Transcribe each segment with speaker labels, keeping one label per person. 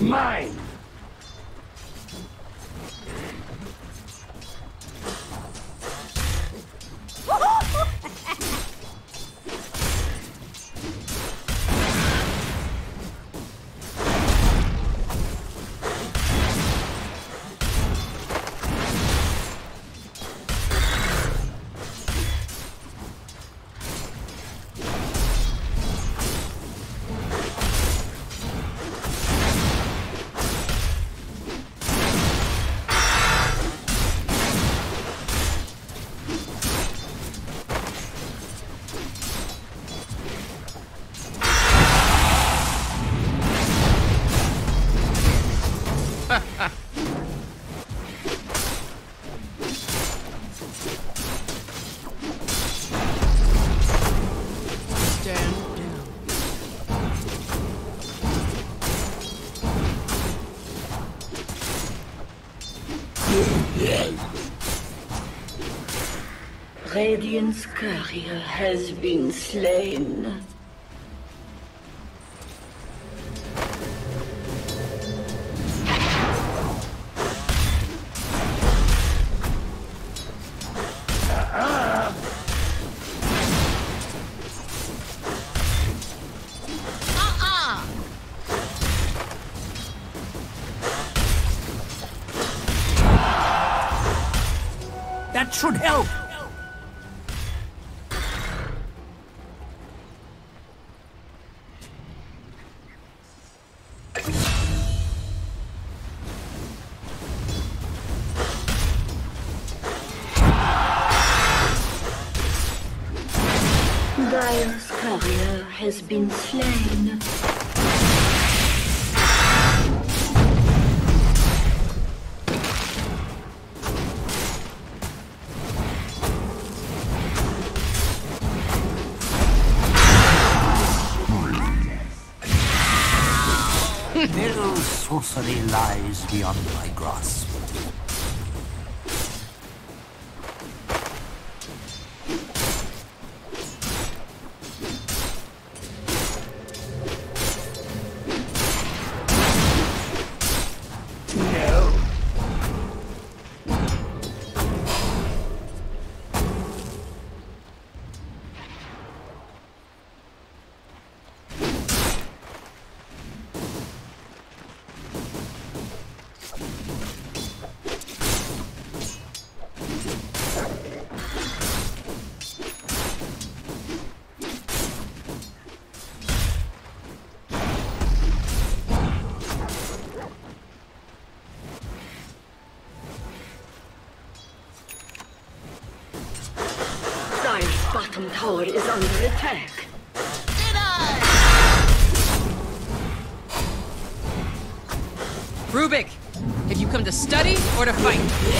Speaker 1: Mine!
Speaker 2: Radiant's courier has been slain.
Speaker 3: That should help.
Speaker 2: Been slain.
Speaker 3: Little sorcery lies beyond my grasp.
Speaker 2: Tower is under attack.
Speaker 4: Rubik, have you come to study or to fight?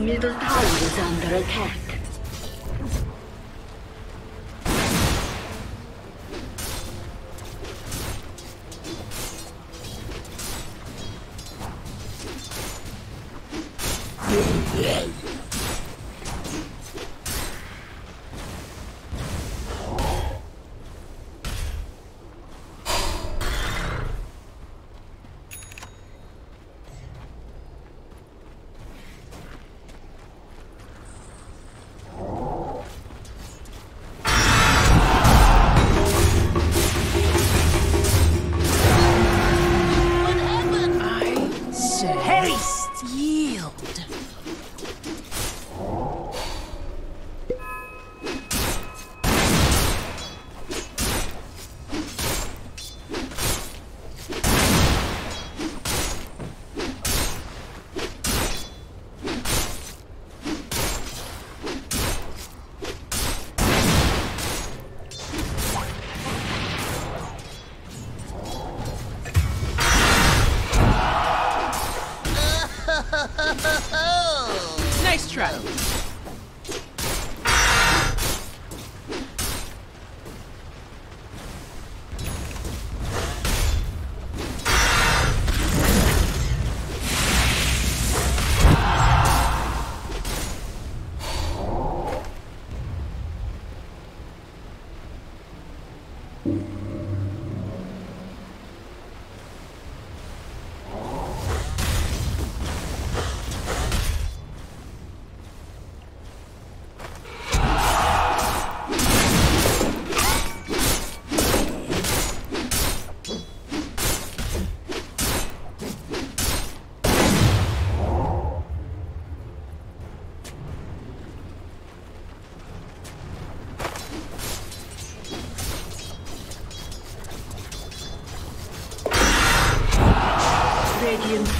Speaker 2: Middle tower is under attack.
Speaker 5: What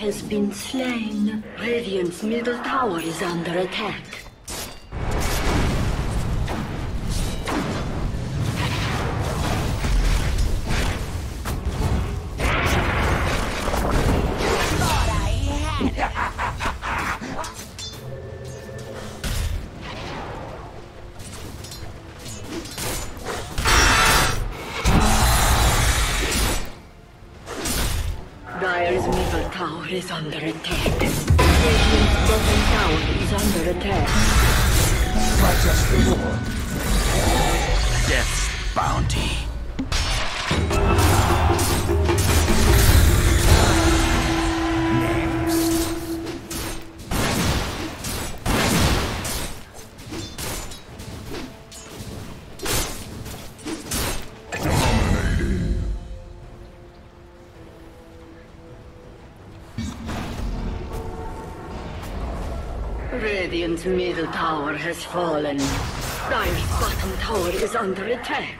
Speaker 2: has been slain. Radiant's middle tower is under attack. Radiant's middle tower has fallen. My bottom tower is under attack.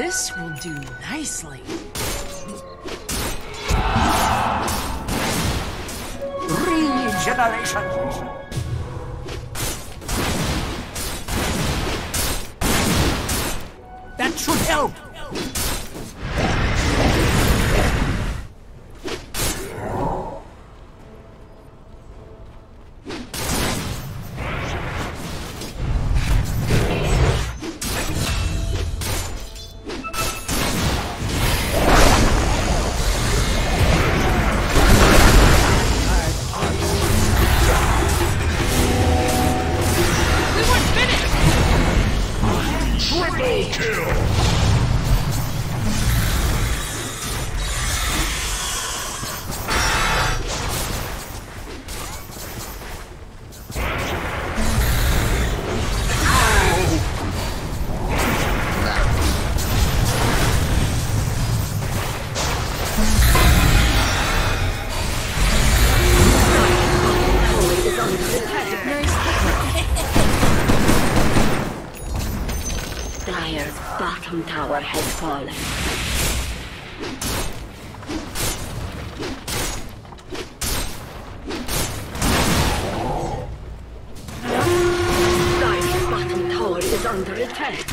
Speaker 4: This will do nicely.
Speaker 1: Regeneration!
Speaker 3: That should help!
Speaker 2: Fallen. Bottom tower is under attack.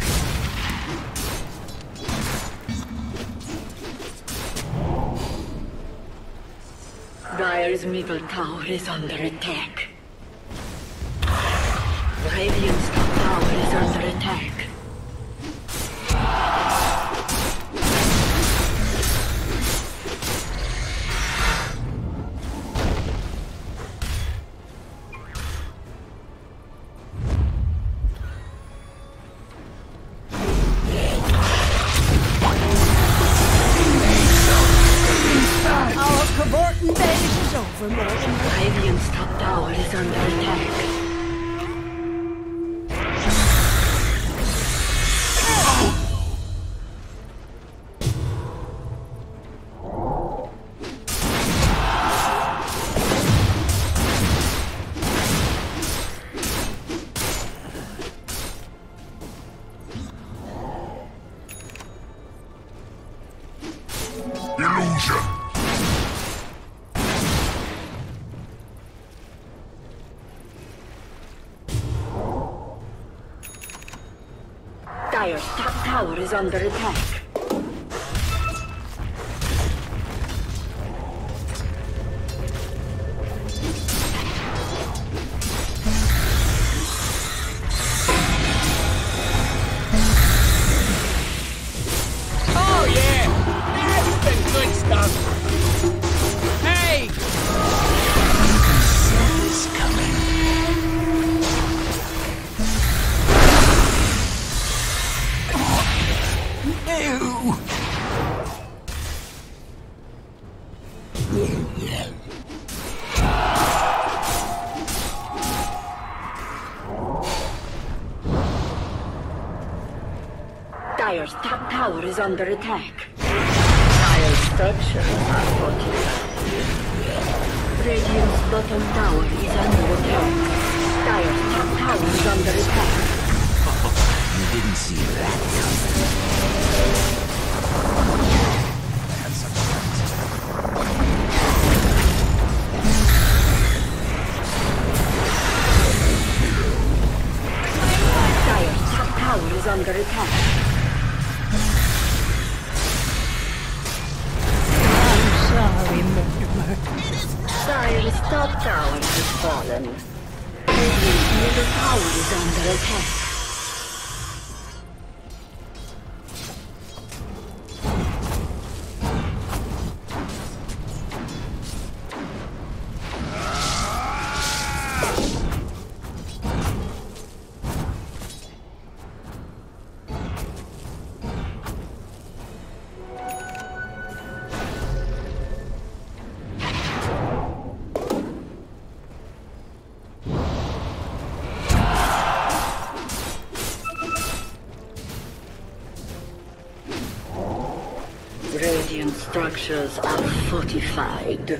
Speaker 2: Dire's middle tower is under attack. Is under attack. Dire's top tower is under attack. Dire's structures are fortified. Radiant's bottom tower is under attack. Dire's top tower is under attack.
Speaker 1: You didn't see that coming.
Speaker 2: Dire's top tower is under attack. Dire's top tower has fallen. Radiant's middle tower is under attack. Radiant structures are fortified.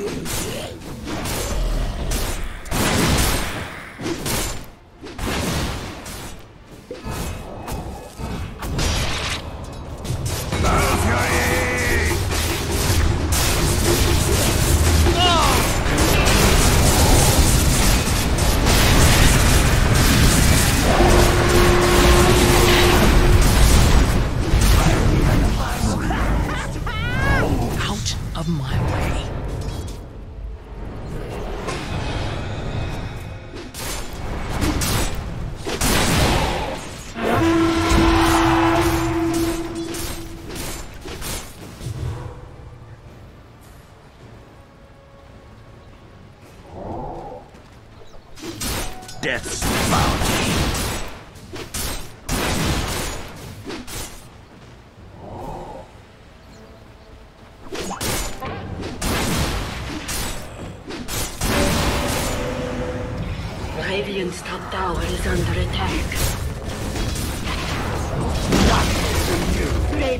Speaker 1: You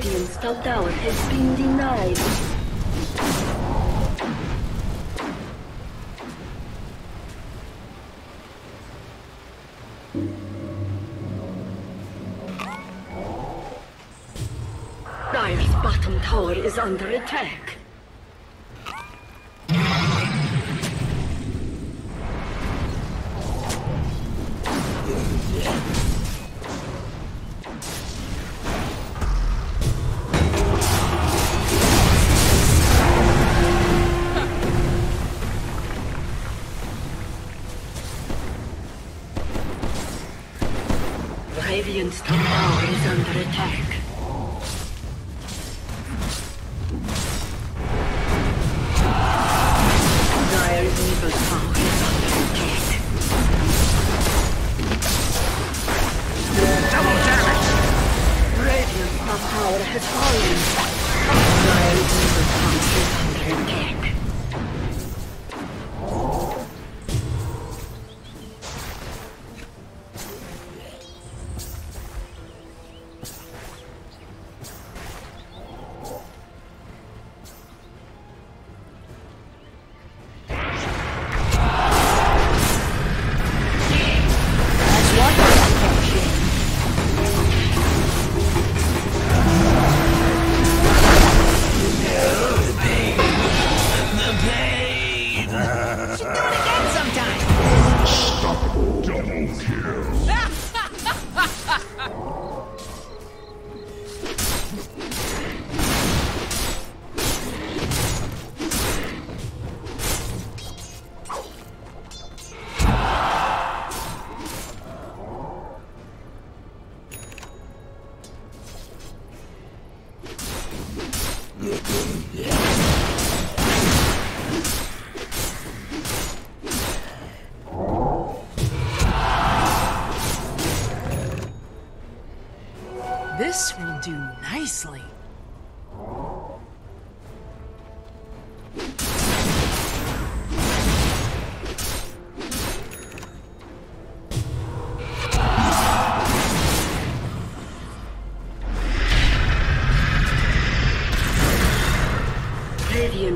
Speaker 2: Radiant's top tower has been denied. Dire's bottom tower is under attack.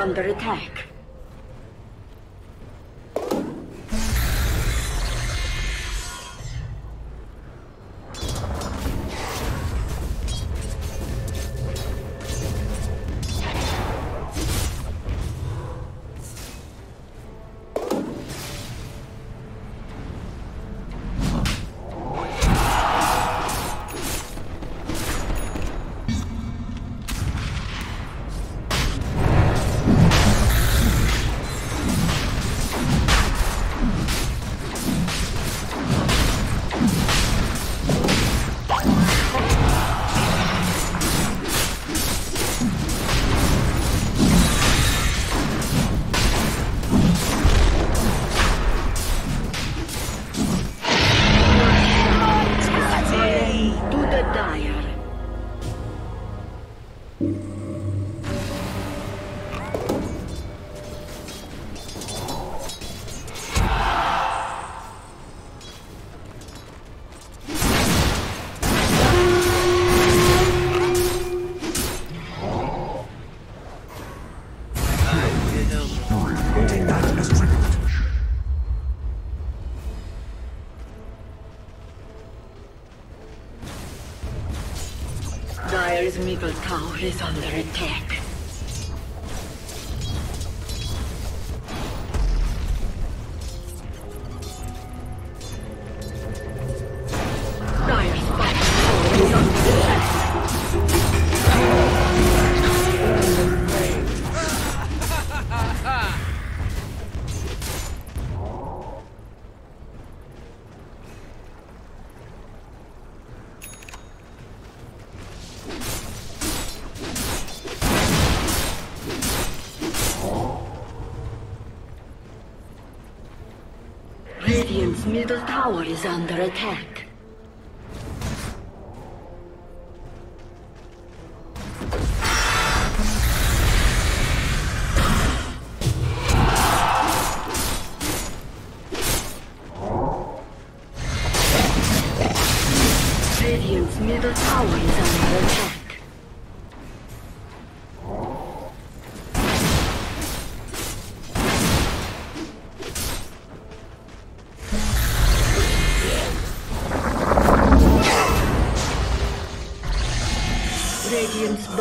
Speaker 2: under attack. is under attack. is under attack.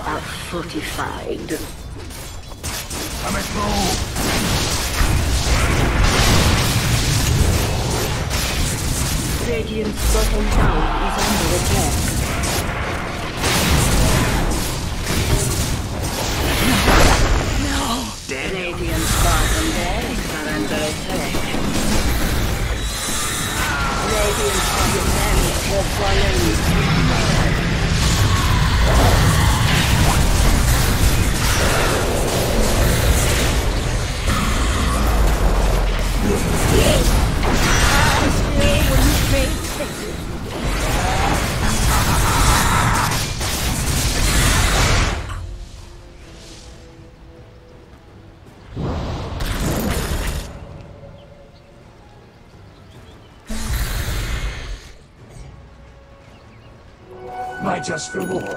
Speaker 2: are fortified.
Speaker 3: Coming through!
Speaker 2: radiant bottom
Speaker 6: For Lord.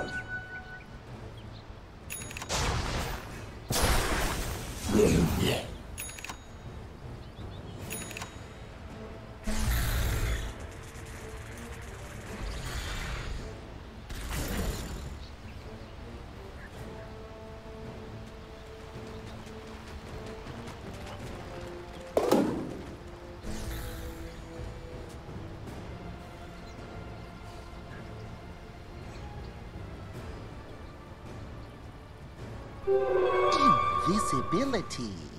Speaker 1: Invisibility.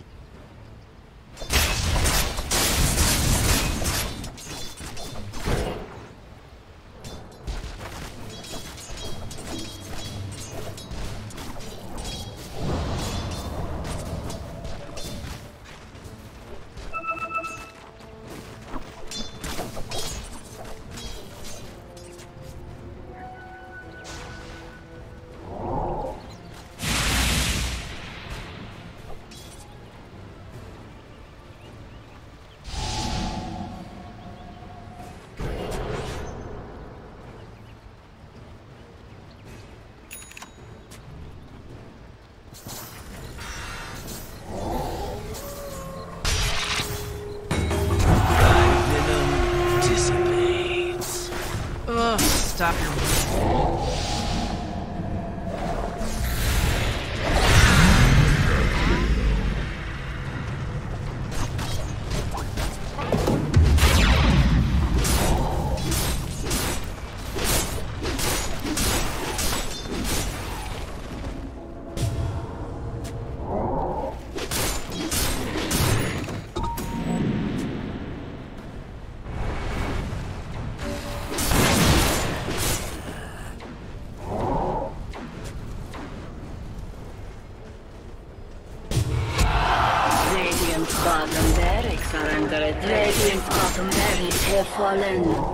Speaker 2: fallen.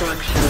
Speaker 2: Radiant